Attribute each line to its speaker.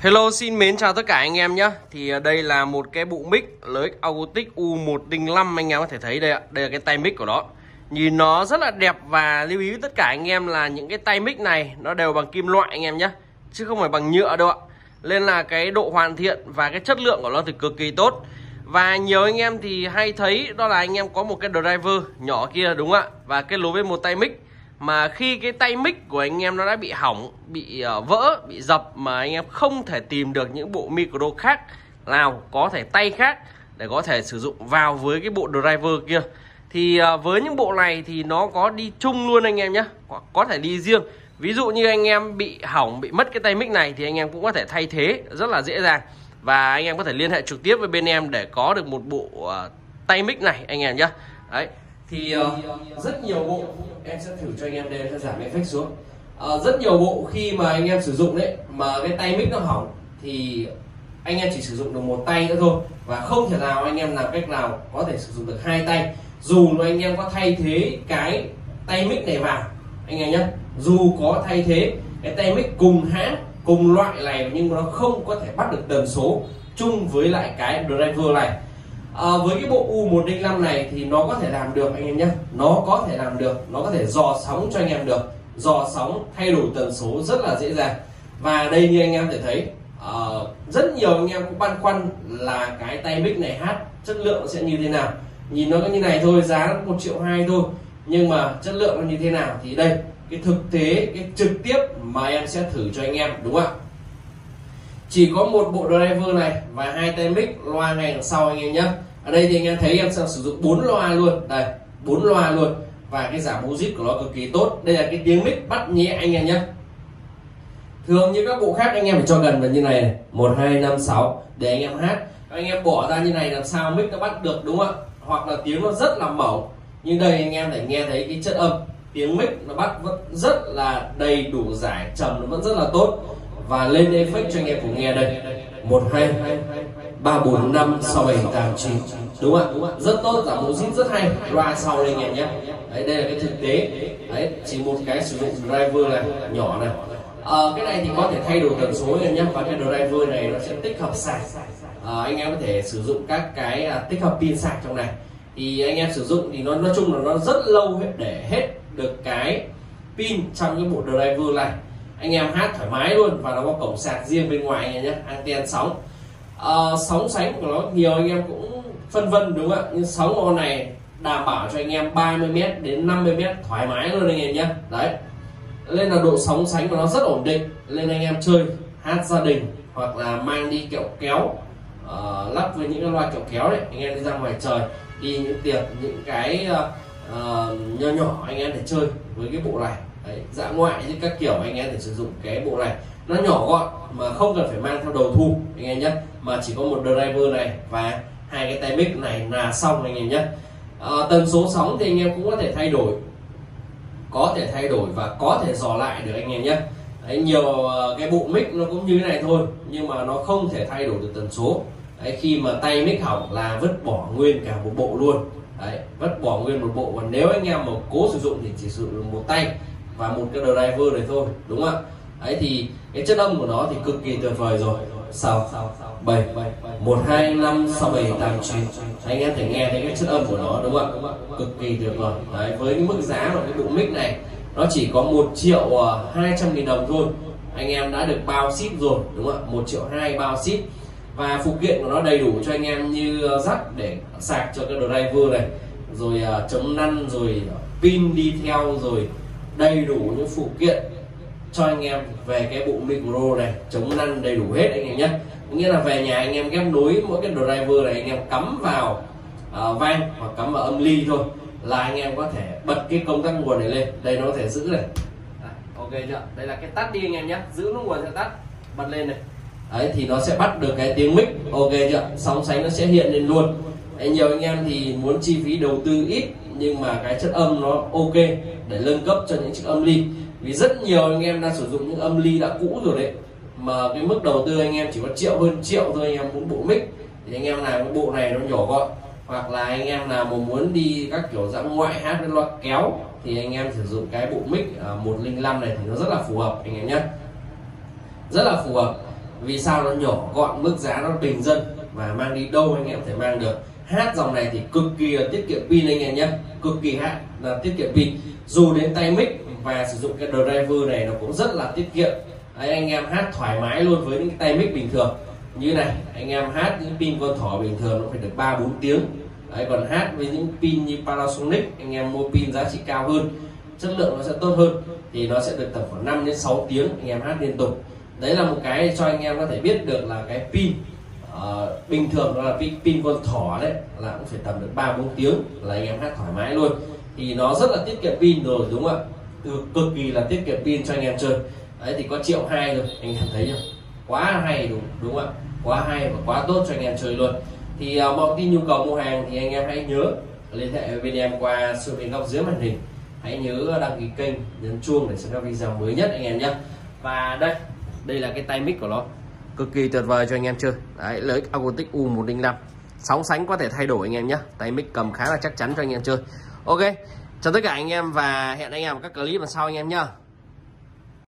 Speaker 1: Hello, xin mến chào tất cả anh em nhé. Thì à, đây là một cái bộ mic lưới Autic U105 anh em có thể thấy đây ạ. Đây là cái tay mic của nó. Nhìn nó rất là đẹp và lưu ý tất cả anh em là những cái tay mic này Nó đều bằng kim loại anh em nhé, Chứ không phải bằng nhựa đâu ạ. Nên là cái độ hoàn thiện và cái chất lượng của nó thì cực kỳ tốt. Và nhiều anh em thì hay thấy đó là anh em có một cái driver nhỏ kia, đúng không ạ? Và kết nối với một tay mic mà khi cái tay mic của anh em nó đã bị hỏng bị uh, vỡ bị dập mà anh em không thể tìm được những bộ micro khác nào có thể tay khác để có thể sử dụng vào với cái bộ driver kia. Thì uh, với những bộ này thì nó có đi chung luôn anh em nhé có, có thể đi riêng. Ví dụ như anh em bị hỏng bị mất cái tay mic này thì anh em cũng có thể thay thế rất là dễ dàng. Và anh em có thể liên hệ trực tiếp với bên em để có được một bộ uh, tay mic này anh em nhé đấy thì uh, rất nhiều bộ em sẽ thử cho anh em đây em sẽ giảm effect xuống. Uh, rất nhiều bộ khi mà anh em sử dụng đấy mà cái tay mic nó hỏng thì anh em chỉ sử dụng được một tay nữa thôi và không thể nào anh em làm cách nào có thể sử dụng được hai tay. Dù là anh em có thay thế cái tay mic này vào anh em nhé dù có thay thế cái tay mic cùng hãng cùng loại này nhưng nó không có thể bắt được tần số chung với lại cái driver này à, với cái bộ U105 này thì nó có thể làm được anh em nhé. Nó có thể làm được nó có thể dò sóng cho anh em được. Dò sóng thay đổi tần số rất là dễ dàng. Và đây như anh em thể thấy uh, rất nhiều anh em cũng băn khoăn là cái tay mic này hát chất lượng sẽ như thế nào. Nhìn nó như này thôi giá một triệu hai thôi. Nhưng mà chất lượng nó như thế nào thì đây cái thực tế cái trực tiếp mà em sẽ thử cho anh em đúng không ạ? Chỉ có một bộ driver này và hai tay mic loa ngay đằng sau anh em nhé ở đây thì anh em thấy em sẽ sử dụng bốn loa luôn. Đây, bốn loa luôn. Và cái giảm music của nó cực kỳ tốt. Đây là cái tiếng mic bắt nhẹ anh em nhé. Thường như các bộ khác anh em phải cho gần vào như này một, hai, năm, sáu. Để anh em hát. Anh em bỏ ra như này làm sao mic nó bắt được đúng không ạ? Hoặc là tiếng nó rất là mỏng nhưng đây anh em phải nghe thấy cái chất âm. Tiếng mic nó bắt vẫn rất là đầy đủ giải trầm, nó vẫn rất là tốt. Và lên effect cho anh em cùng nghe đây. Một hai ba bốn năm sáu bảy tám chín. Đúng không ạ? Rất tốt giảm bộ zip rất hay. Loa sau đây anh em nhé. Đấy đây là cái thực tế. Đấy chỉ một cái sử dụng driver này nhỏ này. À, cái này thì có thể thay đổi tần số em nhé. Và cái driver này nó sẽ tích hợp sạc. À, anh em có thể sử dụng các cái à, tích hợp pin sạc trong này. Thì anh em sử dụng thì nó nói chung là nó rất lâu hết để hết được cái pin trong cái bộ driver này. Anh em hát thoải mái luôn và nó có cổng sạc riêng bên ngoài nhé. Anten sóng. Ờ, sóng sánh của nó nhiều anh em cũng phân vân đúng không ạ? Nhưng sóng con này đảm bảo cho anh em 30m đến 50m thoải mái luôn anh em nhé. Đấy. Nên là độ sóng sánh của nó rất ổn định. Nên anh em chơi hát gia đình hoặc là mang đi kẹo kéo uh, lắp với những cái loa kẹo kéo đấy anh em đi ra ngoài trời đi những tiệc những cái uh, uh, nho nhỏ anh em để chơi với cái bộ này. Đấy, dã ngoại như các kiểu anh em để sử dụng cái bộ này. Nó nhỏ gọn mà không cần phải mang theo đầu thu anh em nhé mà chỉ có một driver này và hai cái tay mic này là xong anh em nhé. À, tần số sóng thì anh em cũng có thể thay đổi. Có thể thay đổi và có thể dò lại được anh em nhé. Đấy, nhiều ờ, cái bộ mic nó cũng như thế này thôi nhưng mà nó không thể thay đổi được tần số. Đấy, khi mà tay mic hỏng là vứt bỏ nguyên cả một bộ luôn. Đấy, vứt bỏ nguyên một bộ. Và nếu anh em mà cố sử dụng thì chỉ sử dụng một tay và một cái driver này thôi đúng không ạ? Đấy thì cái chất âm của nó thì cực kỳ tuyệt vời rồi sáu bảy. Một, hai, năm, sáu, bảy, tám, chín. Anh em thể nghe thấy cái chất âm của nó, đúng không ạ? Cực kỳ tuyệt vời. Đấy, với cái mức giá của cái bộ mic này, nó chỉ có một triệu à, hai trăm nghìn đồng thôi. Anh em đã được bao ship rồi, đúng không ạ? Một triệu hai bao ship. Và phụ kiện của nó đầy đủ cho anh em như à, rắc để sạc cho cái driver này, rồi à, chống năn, rồi pin đi theo, rồi đầy đủ những phụ kiện cho anh em về cái bộ micro này chống lăn đầy đủ hết anh em nhé. Nghĩa là về nhà anh em ghép nối mỗi cái driver này anh em cắm vào uh, van hoặc cắm vào âm ly thôi là anh em có thể bật cái công tắc nguồn này lên. Đây nó có thể giữ này. Đấy, ok chưa? Đây là cái tắt đi anh em nhé. Giữ nó nguồn sẽ tắt bật lên này. Đấy thì nó sẽ bắt được cái tiếng mic. Ok chưa? Sóng sánh nó sẽ hiện lên luôn. Đấy, nhiều anh em thì muốn chi phí đầu tư ít nhưng mà cái chất âm nó ok để nâng cấp cho những chiếc âm ly. Vì rất nhiều anh em đang sử dụng những âm ly đã cũ rồi đấy. Mà cái mức đầu tư anh em chỉ có triệu hơn triệu thôi, anh em muốn bộ mic. Thì anh em làm cái bộ này nó nhỏ gọn, hoặc là anh em nào mà muốn đi các kiểu dạng ngoại hát với loại kéo, thì anh em sử dụng cái bộ mic à, 105 này thì nó rất là phù hợp, anh em nhé. Rất là phù hợp. Vì sao nó nhỏ gọn, mức giá nó bình dân và mang đi đâu anh em thể mang được hát dòng này thì cực kỳ tiết kiệm pin anh em nhé. Cực kỳ hạn là tiết kiệm pin. Dù đến tay mic và sử dụng cái driver này nó cũng rất là tiết kiệm. Đấy, anh em hát thoải mái luôn với những tay mic bình thường. Như này anh em hát những pin con thỏ bình thường nó phải được ba bốn tiếng. Đấy, còn hát với những pin như Panasonic anh em mua pin giá trị cao hơn chất lượng nó sẽ tốt hơn thì nó sẽ được tầm khoảng 5 đến 6 tiếng anh em hát liên tục. Đấy là một cái cho anh em có thể biết được là cái pin uh, bình thường đó là pin, pin con thỏ đấy là cũng phải tầm được ba bốn tiếng là anh em hát thoải mái luôn. Thì nó rất là tiết kiệm pin rồi đúng không ạ? Cực, cực kỳ là tiết kiệm pin cho anh em chơi. Đấy thì có triệu hai rồi anh em thấy không quá hay đúng đúng không ạ? Quá hay và quá tốt cho anh em chơi luôn. Thì uh, mọi tin nhu cầu mua hàng thì anh em hãy nhớ liên hệ bên em qua số bên góc dưới màn hình. Hãy nhớ đăng ký kênh nhấn chuông để xem các video mới nhất anh em nhé. Và đây đây là cái tay mic của nó cực kỳ tuyệt vời cho anh em chơi. Đấy lấy Acoustic U105 sóng sánh có thể thay đổi anh em nhé. Tay mic cầm khá là chắc chắn cho anh em chơi. Ok, chào tất cả anh em và hẹn anh em ở các clip lần sau anh em nhé